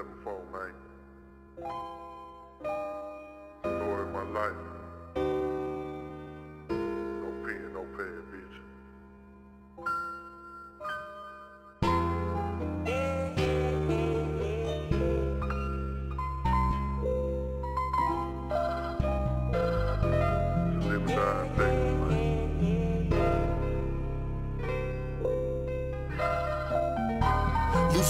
sevenfold, man. Story of my life.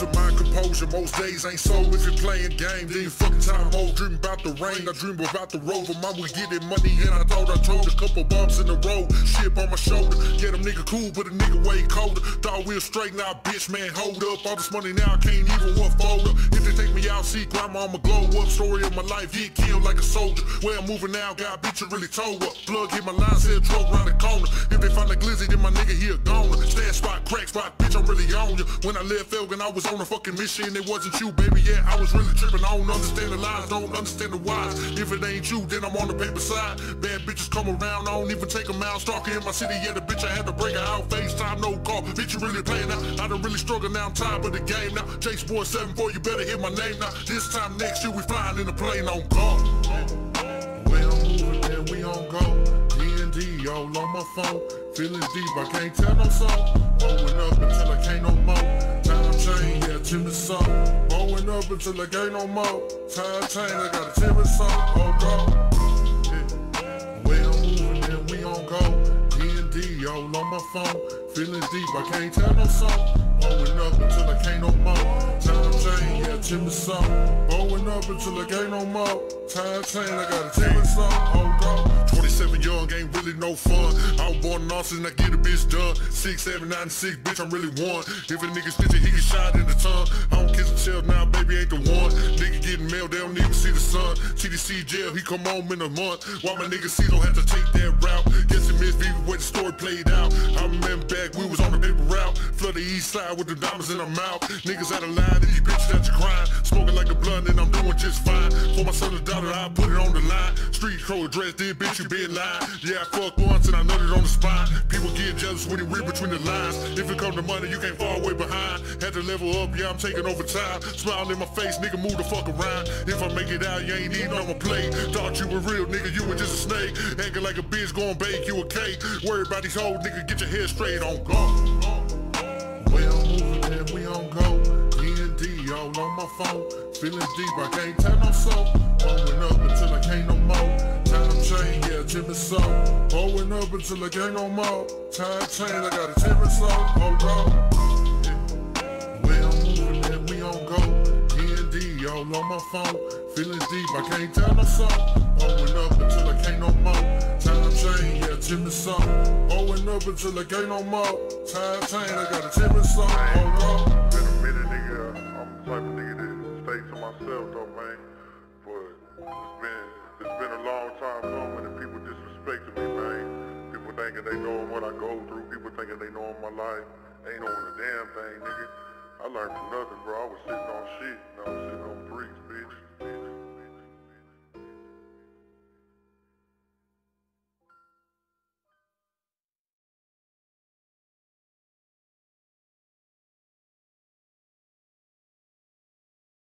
Losing my composure, most days ain't so if you're playing game. Then you fucking time old, dream about the rain. I dream about the rover. Mom was getting money, and I thought I told a couple bumps in the road. Shit on my shoulder. Yeah, them nigga cool, but a nigga way colder. Thought we was straight, now bitch, man, hold up. All this money now, I can't even one fold out, see grandma, I'ma glow up. Story of my life, get killed like a soldier. Where I'm moving now, got bitch, you really told up. Plug hit my line, said truck round the corner. If they find a glizzy, then my nigga here gone. Stand spot, crack spot, bitch, I'm really on you. When I left Elgin, I was on a fucking mission. It wasn't you, baby. Yeah, I was really tripping. I don't understand the lies, don't understand the whys. If it ain't you, then I'm on the paper side. Bad bitches come around, I don't even take them out. Stalking in my city, yeah, the bitch, I had to break her out. FaceTime, no call. Bitch, you really playing out. I done really struggle now. I'm tired of the game now. Jaceboiii74, you better hear my name now. This time next year, we flying in a plane on call. When I'm moving, then we on go. D&D all on my phone. Feeling deep, I can't tell no song. Blowing up until I can't no more. Time chain, yeah, timid song. Blowing up until I can't no more. Time chain, I got a timid song. Oh, God. Yeah. When I'm moving, then we on go. D&D all on my phone. Feeling deep, I can't tell no song. Blowing up until yeah, timid song. Blowing up until I can't no more. Time chain, I got a timid song. hold God. 27 young, ain't really no fun. I was born in Austin, I get a bitch done. 6, 7, 9, 6, bitch, I'm really one. If a nigga snitch it, he get shot in the tongue. I don't kiss a chill now, baby, ain't the one. Nigga getting mail, they don't even see the sun. TDC jail, he come home in a month. Why my nigga C don't have to take that route? Me where the story played out. I remember back, we was on the paper route. Flood the east side with the diamonds in our mouth. Niggas out of line, and these bitches that you crying. Smoking like a blunt, and I'm doing just fine. For my son and daughter, I put it on the line. Street crow address, then bitch, you been lying. Yeah, I fucked once and I nutted on the spine. People get jealous when you read between the lines. If it come to money, you can't fall way behind. Had to level up, yeah, I'm taking over time. Smile in my face, nigga, move the fuck around. If I make it out, you ain't eating on my plate. Thought you were real, nigga, you were just a snake. Acting like a bitch, gon' bake you a cake. Worry about these hoes, niggas, get your head straight on go. We on moving and we on go. D&D all on my phone. Feeling deep, I can't tell no soul. Blowing up until I can't no more. Time chain, yeah, timid soul. Blowing up until I can't no more. Time chain, I got a timid soul. Oh, God. Yeah. We on moving and we on go. D&D all on my phone. Feeling deep, I can't tell no soul. Blowing up until I can't no more. Time chain, yeah, timid soul. Blowing up until I can't no more. Time chain, I got a timid soul. Oh, God. Been a minute, nigga. I'm the type of nigga that stay to myself, though, man. But it's been it's been a long time coming, and people disrespecting me, man. People thinking they knowing what I go through. People thinking they knowing my life. Ain't knowing a damn thing, nigga. I learned from nothing, bro. I was sitting on shit. Now I'm sitting on bricks, bitch.